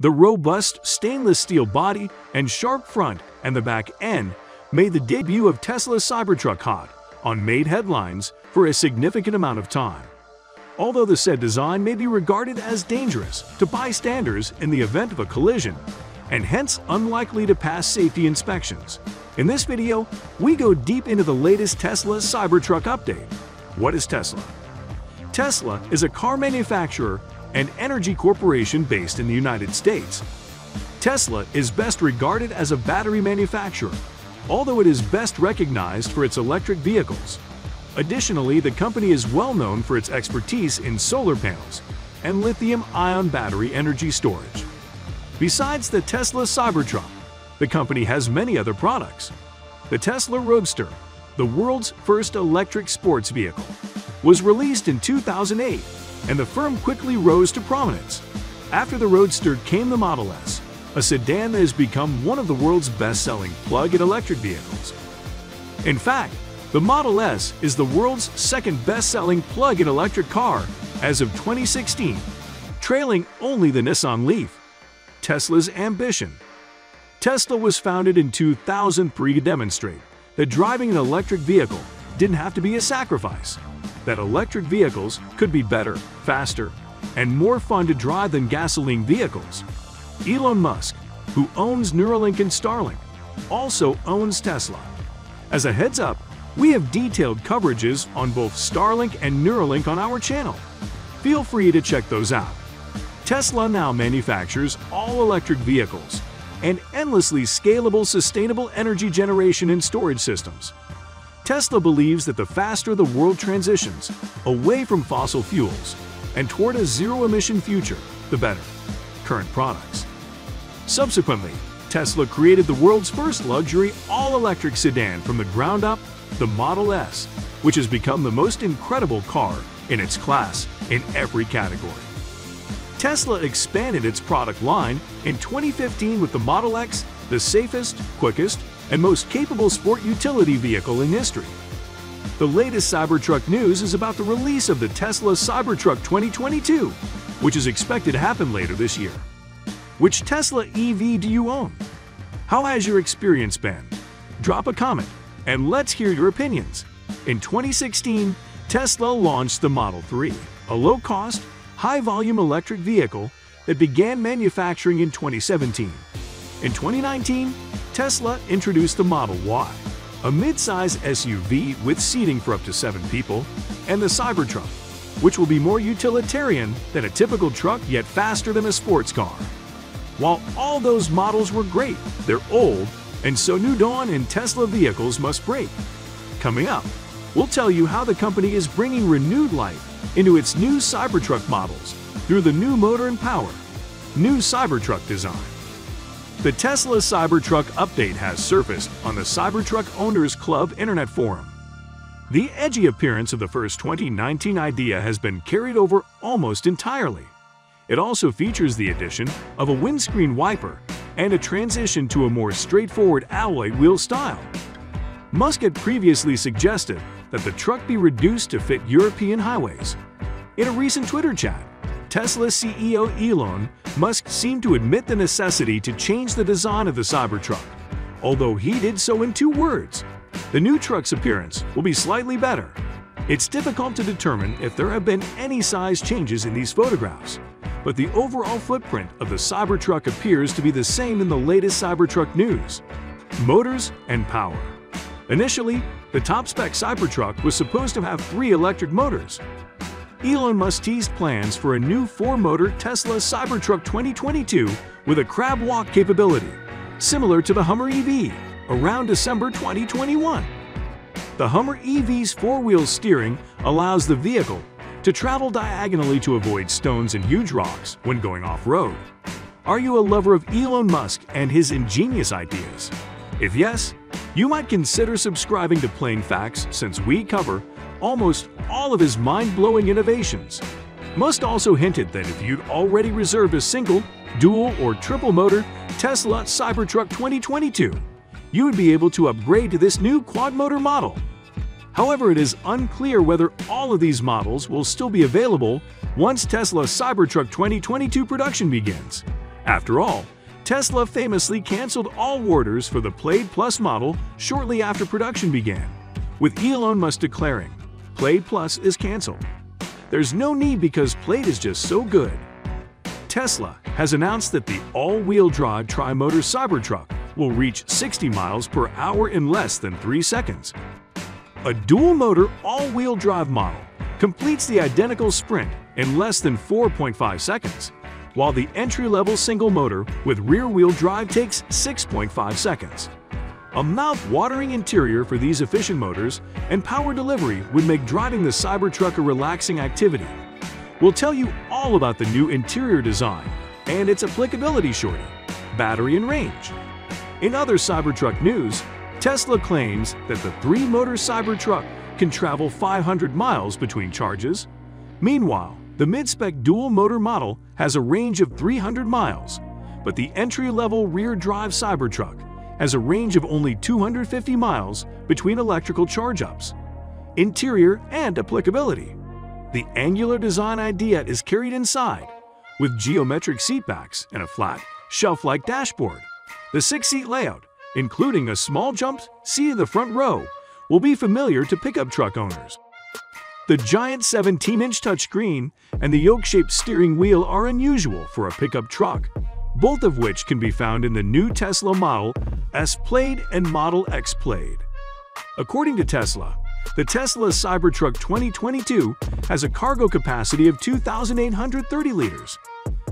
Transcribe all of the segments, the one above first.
The robust stainless steel body and sharp front and the back end made the debut of Tesla's Cybertruck hot on made headlines for a significant amount of time. Although the said design may be regarded as dangerous to bystanders in the event of a collision, and hence unlikely to pass safety inspections, in this video, we go deep into the latest Tesla Cybertruck update. What is Tesla? Tesla is a car manufacturer and energy corporation based in the United States. Tesla is best regarded as a battery manufacturer, although it is best recognized for its electric vehicles. Additionally, the company is well known for its expertise in solar panels and lithium-ion battery energy storage. Besides the Tesla Cybertruck, the company has many other products. The Tesla Roadster, the world's first electric sports vehicle, was released in 2008 and the firm quickly rose to prominence. After the Roadster came the Model S, a sedan that has become one of the world's best-selling plug-in electric vehicles. In fact, the Model S is the world's second best-selling plug-in electric car as of 2016, trailing only the Nissan Leaf. Tesla's ambition Tesla was founded in 2003 to demonstrate that driving an electric vehicle didn't have to be a sacrifice that electric vehicles could be better, faster, and more fun to drive than gasoline vehicles. Elon Musk, who owns Neuralink and Starlink, also owns Tesla. As a heads up, we have detailed coverages on both Starlink and Neuralink on our channel. Feel free to check those out. Tesla now manufactures all-electric vehicles and endlessly scalable sustainable energy generation and storage systems. Tesla believes that the faster the world transitions away from fossil fuels and toward a zero-emission future, the better. Current products. Subsequently, Tesla created the world's first luxury all-electric sedan from the ground up, the Model S, which has become the most incredible car in its class in every category. Tesla expanded its product line in 2015 with the Model X, the safest, quickest, and most capable sport utility vehicle in history. The latest Cybertruck news is about the release of the Tesla Cybertruck 2022, which is expected to happen later this year. Which Tesla EV do you own? How has your experience been? Drop a comment and let's hear your opinions. In 2016, Tesla launched the Model 3, a low-cost, high-volume electric vehicle that began manufacturing in 2017. In 2019, Tesla introduced the Model Y, a mid-size SUV with seating for up to seven people, and the Cybertruck, which will be more utilitarian than a typical truck yet faster than a sports car. While all those models were great, they're old, and so new Dawn and Tesla vehicles must break. Coming up, we'll tell you how the company is bringing renewed life into its new Cybertruck models through the new motor and power, new Cybertruck design, the Tesla Cybertruck update has surfaced on the Cybertruck Owners Club Internet Forum. The edgy appearance of the first 2019 idea has been carried over almost entirely. It also features the addition of a windscreen wiper and a transition to a more straightforward alloy wheel style. Musk had previously suggested that the truck be reduced to fit European highways. In a recent Twitter chat, Tesla CEO Elon Musk seemed to admit the necessity to change the design of the Cybertruck, although he did so in two words. The new truck's appearance will be slightly better. It's difficult to determine if there have been any size changes in these photographs, but the overall footprint of the Cybertruck appears to be the same in the latest Cybertruck news. Motors and power. Initially, the top-spec Cybertruck was supposed to have three electric motors, Elon Musk teased plans for a new four-motor Tesla Cybertruck 2022 with a crab walk capability, similar to the Hummer EV, around December 2021. The Hummer EV's four-wheel steering allows the vehicle to travel diagonally to avoid stones and huge rocks when going off-road. Are you a lover of Elon Musk and his ingenious ideas? If yes, you might consider subscribing to Plain Facts since we cover almost all of his mind-blowing innovations. Musk also hinted that if you'd already reserved a single, dual, or triple motor Tesla Cybertruck 2022, you would be able to upgrade to this new quad-motor model. However, it is unclear whether all of these models will still be available once Tesla Cybertruck 2022 production begins. After all, Tesla famously canceled all orders for the Plaid Plus model shortly after production began, with Elon Musk declaring, Plaid Plus is canceled. There's no need because Plaid is just so good. Tesla has announced that the all-wheel drive tri-motor Cybertruck will reach 60 miles per hour in less than 3 seconds. A dual-motor all-wheel drive model completes the identical sprint in less than 4.5 seconds, while the entry-level single-motor with rear-wheel drive takes 6.5 seconds. A mouth-watering interior for these efficient motors and power delivery would make driving the Cybertruck a relaxing activity. We'll tell you all about the new interior design and its applicability shorty, battery and range. In other Cybertruck news, Tesla claims that the three-motor Cybertruck can travel 500 miles between charges. Meanwhile, the mid-spec dual-motor model has a range of 300 miles, but the entry-level rear-drive Cybertruck has a range of only 250 miles between electrical charge-ups. Interior and applicability. The angular design idea is carried inside, with geometric seatbacks and a flat, shelf-like dashboard. The six-seat layout, including a small jump seat in the front row, will be familiar to pickup truck owners. The giant 17-inch touchscreen and the yoke-shaped steering wheel are unusual for a pickup truck, both of which can be found in the new Tesla Model S Plaid and Model X Plaid. According to Tesla, the Tesla Cybertruck 2022 has a cargo capacity of 2,830 liters.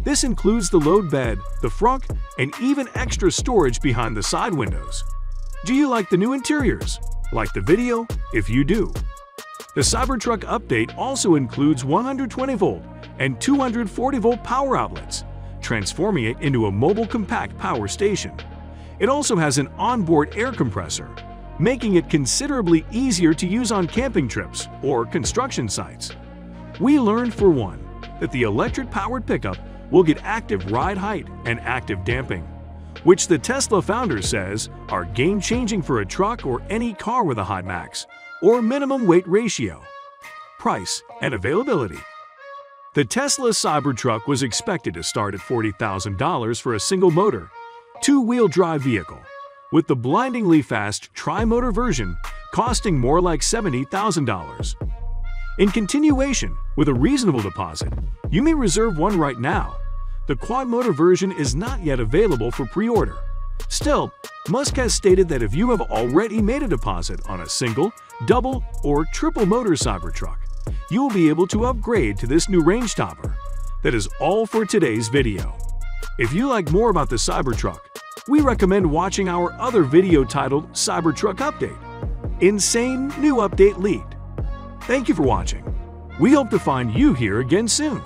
This includes the load bed, the front, and even extra storage behind the side windows. Do you like the new interiors? Like the video if you do. The Cybertruck update also includes 120-volt and 240-volt power outlets, transforming it into a mobile compact power station. It also has an onboard air compressor, making it considerably easier to use on camping trips or construction sites. We learned, for one, that the electric-powered pickup will get active ride height and active damping which the Tesla founder says are game-changing for a truck or any car with a hot max, or minimum weight ratio. Price and availability. The Tesla Cybertruck was expected to start at $40,000 for a single-motor, two-wheel drive vehicle, with the blindingly fast tri-motor version costing more like $70,000. In continuation, with a reasonable deposit, you may reserve one right now the quad-motor version is not yet available for pre-order. Still, Musk has stated that if you have already made a deposit on a single, double, or triple motor Cybertruck, you will be able to upgrade to this new range topper. That is all for today's video. If you like more about the Cybertruck, we recommend watching our other video titled Cybertruck Update Insane New Update Leaked. Thank you for watching. We hope to find you here again soon.